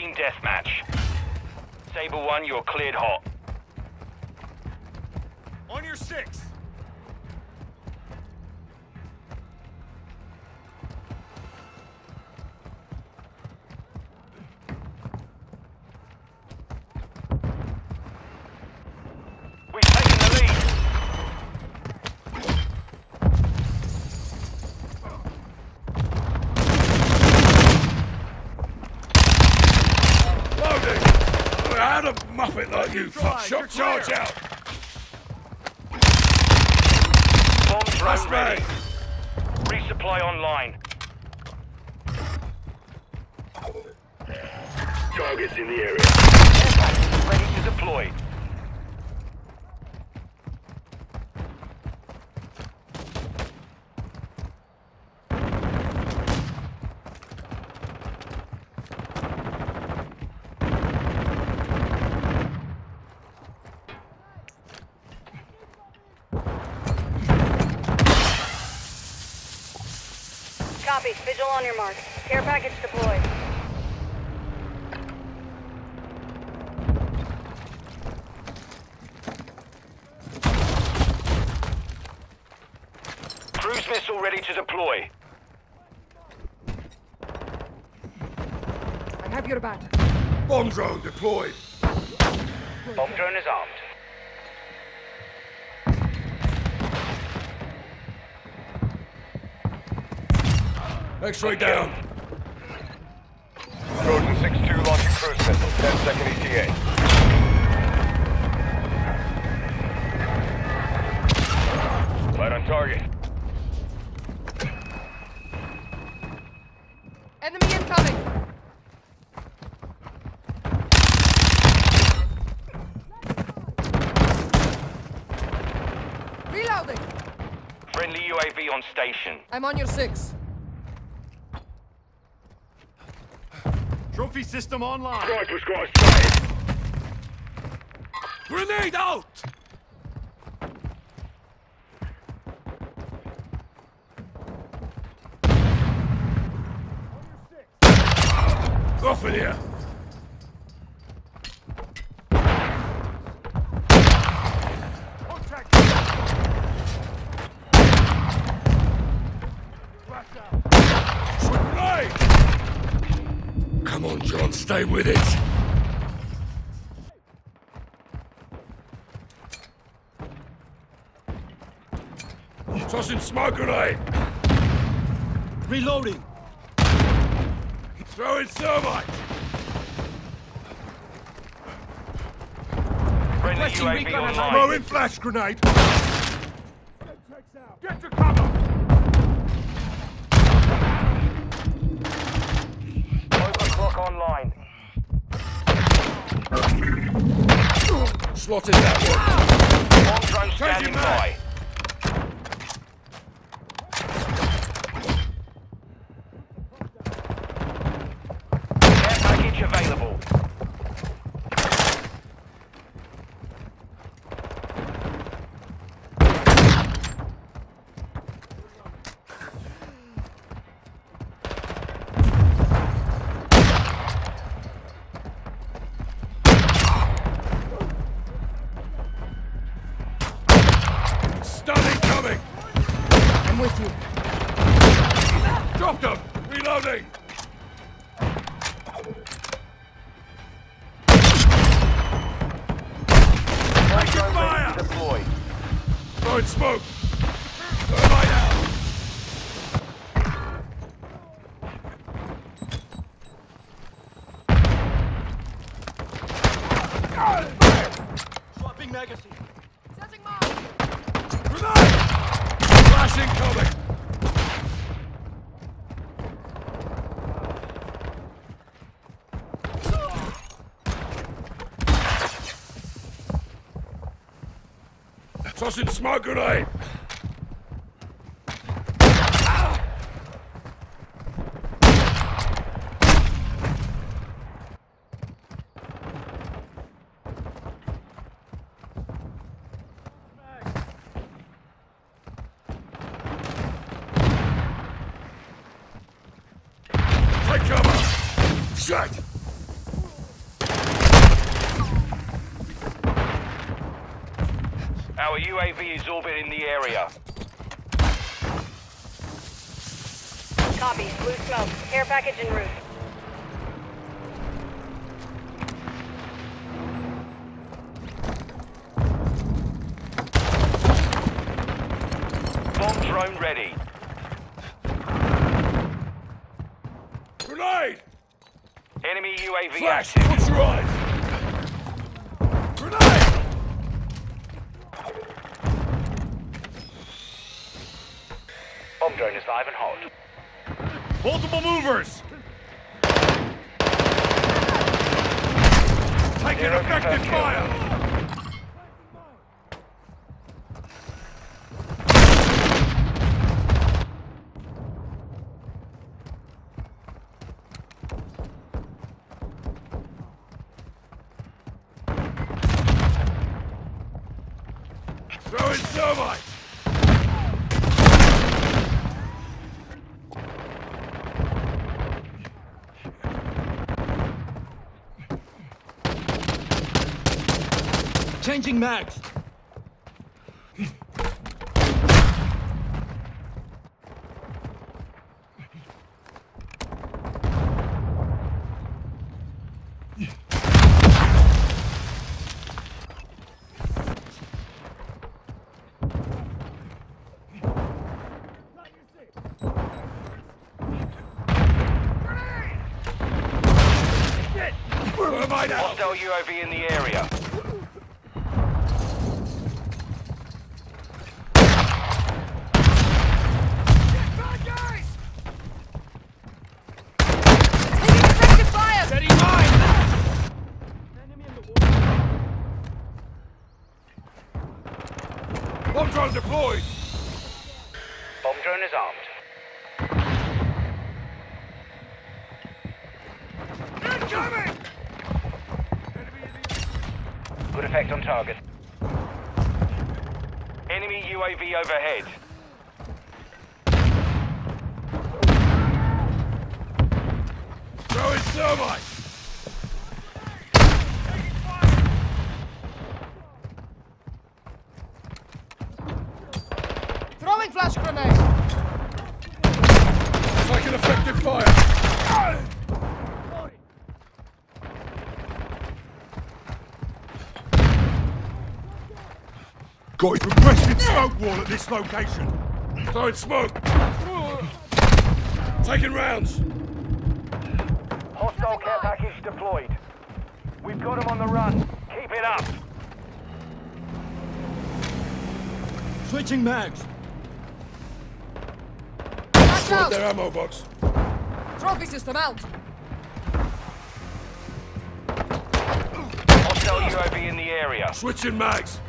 Team deathmatch. Saber 1, you're cleared hot. On your six. We've taken the lead. Loading! How to muff it like you, fuck Drive, shot, charge clear. out! Bomb drone ready. me! Resupply online. Targets in the area. Care package ready to deploy. Copy. Vigil on your mark. Care package deployed. Cruise missile ready to deploy. I have your back. Bomb drone deployed. Bomb drone is armed. X-ray down. Trojan 6-2 launching cruise missile. 10 second ETA. Right on target. Enemy incoming! Reloading! Friendly UAV on station. I'm on your six. Trophy system online. Sniper squad sighted. Grenade out! Off in here. Grenade! Come on, John, stay with it. Tossing smoke grenade. Reloading. Throwing thermite. Friendly Requesting UAV recon online. Throwing flash grenade. Get to cover. Overclock online. Slotted that one. Drone standing by. Throwing smoke. Thermite out. Swapping magazine. Setting mine! Grenade. Flash incoming. Tossing smoke grenade. Take cover. Shit. UAV is orbiting the area. Copy. Blue smoke. Care package en route. Bomb drone ready. Grenade! Enemy UAV Flash! active. Watch your eyes! Grenade! Drone is live and hot. Multiple movers! Taking Zero effective fire! Throwing thermite! Changing mags. Thermite! Hostile UAV in the area. Good effect on target. Enemy UAV overhead. Throwing thermite! Throwing flash grenade! Taking effective fire! Got a progressive smoke wall at this location. Throwing smoke! Taking rounds! Hostile care package deployed. We've got them on the run. Keep it up. Switching mags. Flash Got out! their ammo box. Trophy system out! Hostile UAV in the area. Switching mags.